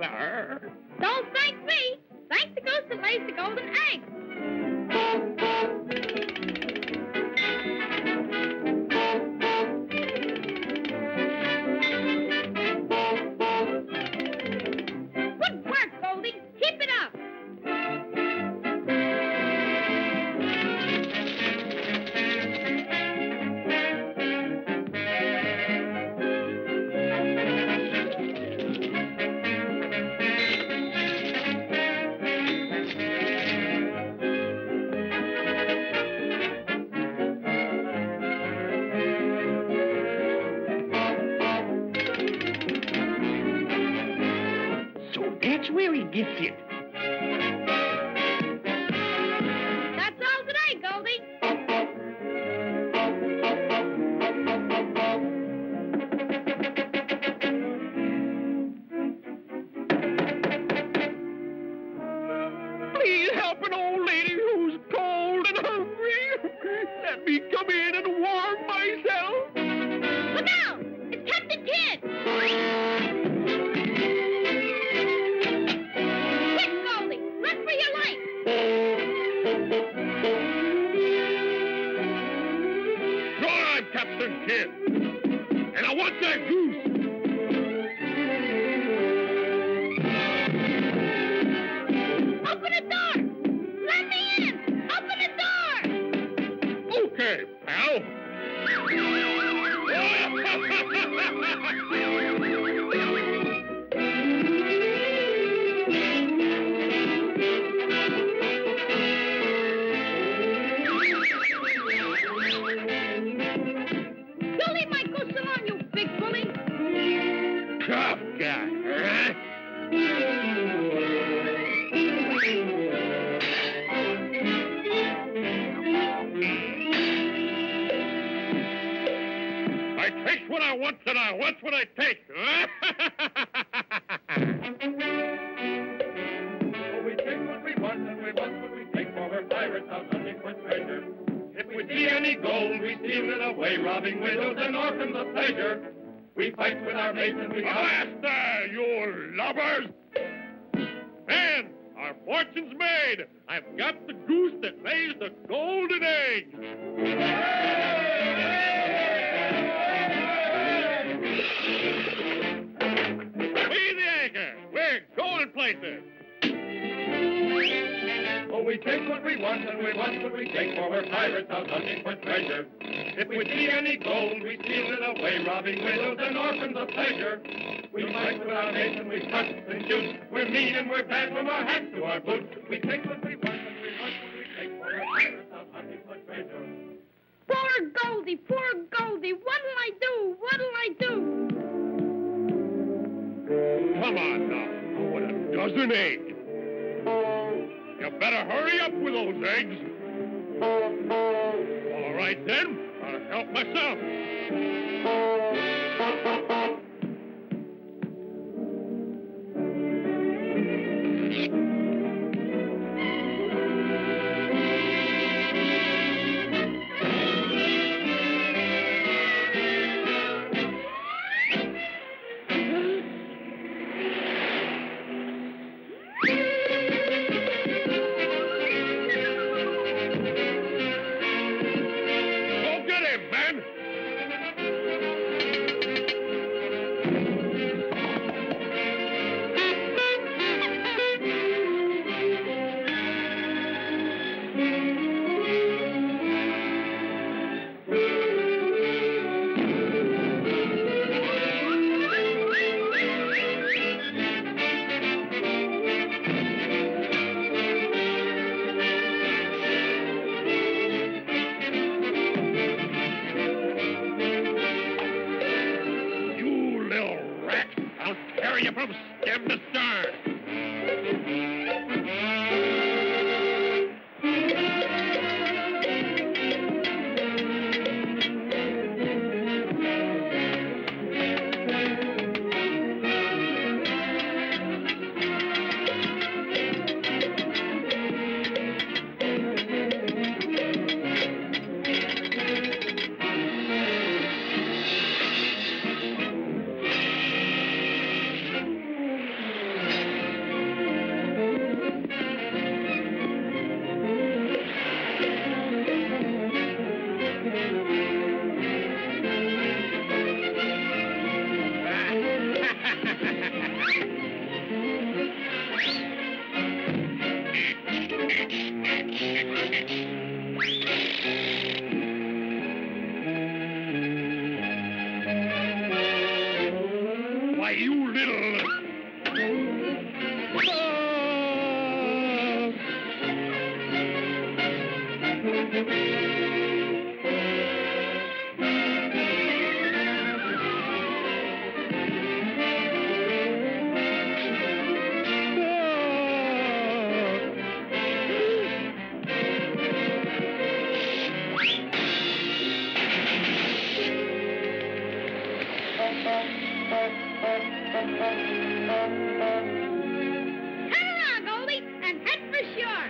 sir. Don't thank me. Thank the goose that lays the golden egg. So that's where he gets it. And I want that goose. Open the door! Let me in! Open the door! Okay, pal. what I want and I want what I take. We take what we want and we want what we take for we're pirates out hunting for treasure. If we see any gold, we steal it away, robbing widows and orphans of pleasure. We fight with our mates and we Avast there, you lubbers! Man, our fortune's made. I've got the goose that lays the golden egg. Places. So oh, we take what we want and we want what we take for we're pirates out hunting for treasure. If we see any gold, we steal it away, robbing widows and orphans of pleasure. We fight with our and we cut and shoot. We're mean and we're bad from our hats to our boots. We take what we want and we want what we take for we're pirates out hunting for treasure. Poor Goldie, poor Goldie! What'll I do? What'll I do? Come on now. Dozen eggs. You better hurry up with those eggs. All right then. I'll help myself. Why, you little... Thank you. Turn around, Goldie, and head for shore.